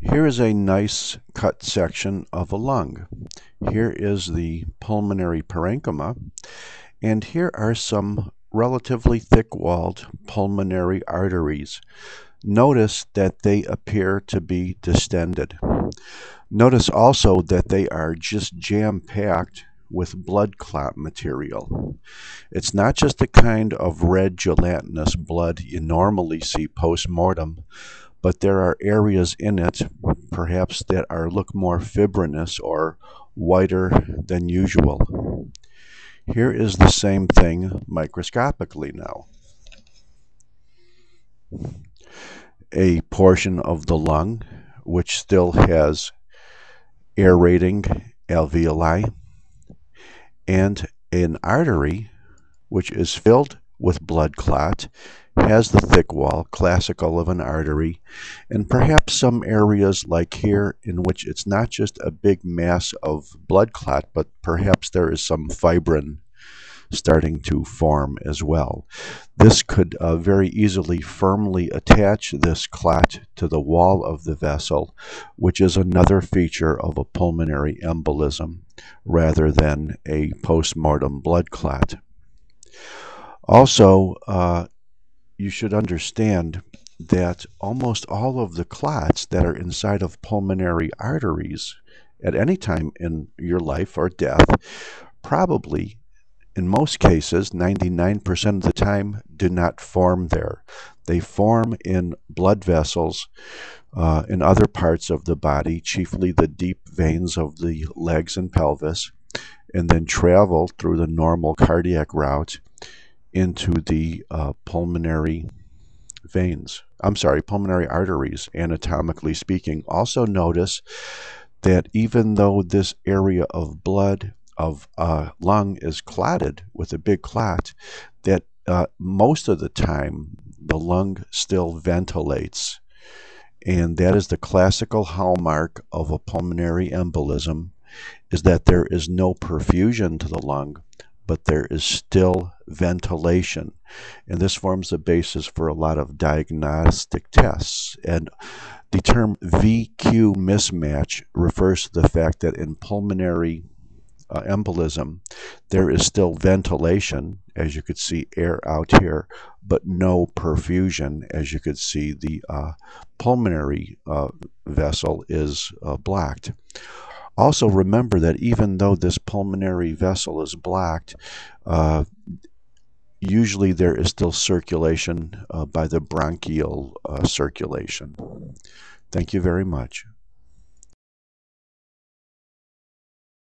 Here is a nice cut section of a lung. Here is the pulmonary parenchyma, and here are some relatively thick-walled pulmonary arteries. Notice that they appear to be distended. Notice also that they are just jam-packed with blood clot material. It's not just the kind of red gelatinous blood you normally see post-mortem, but there are areas in it perhaps that are look more fibrinous or whiter than usual. Here is the same thing microscopically now. A portion of the lung which still has aerating alveoli and an artery which is filled with blood clot has the thick wall, classical of an artery, and perhaps some areas like here in which it's not just a big mass of blood clot, but perhaps there is some fibrin starting to form as well. This could uh, very easily firmly attach this clot to the wall of the vessel, which is another feature of a pulmonary embolism rather than a postmortem blood clot. Also, uh, you should understand that almost all of the clots that are inside of pulmonary arteries at any time in your life or death probably in most cases 99% of the time do not form there. They form in blood vessels uh, in other parts of the body chiefly the deep veins of the legs and pelvis and then travel through the normal cardiac route into the uh, pulmonary veins. I'm sorry, pulmonary arteries, anatomically speaking. Also notice that even though this area of blood of uh, lung is clotted with a big clot, that uh, most of the time the lung still ventilates. And that is the classical hallmark of a pulmonary embolism, is that there is no perfusion to the lung, but there is still ventilation. And this forms the basis for a lot of diagnostic tests. And the term VQ mismatch refers to the fact that in pulmonary uh, embolism, there is still ventilation, as you could see air out here, but no perfusion, as you could see the uh, pulmonary uh, vessel is uh, blocked. Also remember that even though this pulmonary vessel is blocked, uh, usually there is still circulation uh, by the bronchial uh, circulation. Thank you very much.